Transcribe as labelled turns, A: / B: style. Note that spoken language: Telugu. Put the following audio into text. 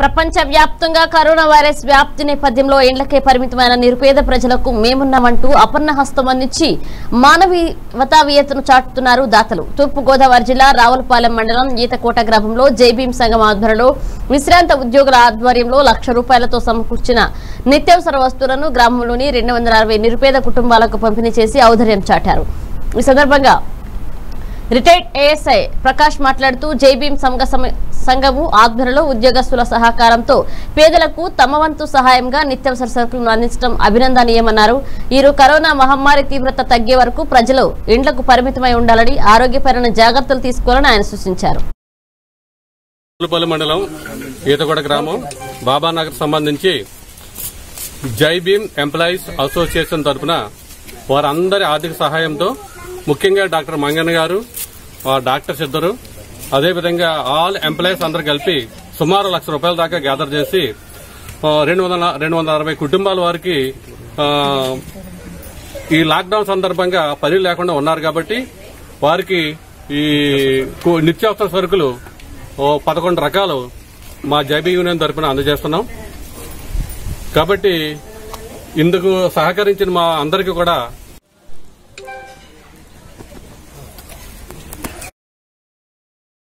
A: ప్రపంచ వ్యాప్తంగా కరోనా వైరస్ వ్యాప్తి నేపథ్యంలో ఇండ్లకే పరిమితమైన నిరుపేద ప్రజలకు మేమున్నామంటూ అపర్ణ హస్తం అందించి మానవీయతను చాటుతున్నారు దాతలు. తూర్పు గోదావరి జిల్లా రావులపాలెం మండలం ఈతకోట గ్రామంలో జైభీం సంఘం ఆధ్వర్యంలో విశ్రాంత ఉద్యోగుల ఆధ్వర్యంలో లక్ష రూపాయలతో సమకూర్చిన నిత్యావసర వస్తువులను గ్రామంలోని రెండు వందల అరవై నిరుపేద కుటుంబాలకు పంపిణీ చేసి ఔదర్యం చాటారు. ఈ సందర్భంగా రిటైర్డ్ ఏఎస్ఐ ప్రకాష్ మాట్లాడుతూ జైభీం సంఘ సంఘము ఆధ్వర్యంలో ఉద్యోగస్తుల సహకారంతో పేదలకు తమ వంతు సహాయంగా నిత్యావసర సరుకులను అందించడం అభినందనీయమన్నారు. వీరు కరోనా మహమ్మారి తీవ్రత తగ్గే వరకు ప్రజలు ఇండ్లకు పరిమితమై ఉండాలని ఆరోగ్యపరమైన జాగ్రత్తలు తీసుకోవాలని ఆయన సూచించారు.
B: మండలం ఈతగూడ గ్రామం బాబానగర్ సంబంధించి జై భీమ్ ఎంప్లాయీస్ అసోసియేషన్ తరఫున వారందరి ఆర్థిక సహాయంతో ముఖ్యంగా డాక్టర్ మంగన్న గారు డాక్టర్స్ ఇద్దరు. అదేవిధంగా ఆల్ ఎంప్లాయీస్ అందరు కలిపి సుమారు లక్ష రూపాయల దాకా గ్యాదర్ చేసి రెండు వందల రెండు వందల అరవై కుటుంబాల వారికి ఈ లాక్డౌన్ సందర్భంగా పని లేకుండా ఉన్నారు కాబట్టి వారికి ఈ నిత్యావసర సరుకులు ఓ పదకొండు రకాలు మా జైబీ యూనియన్ తరఫున అందజేస్తున్నాం. కాబట్టి ఇందుకు సహకరించిన మా అందరికీ కూడా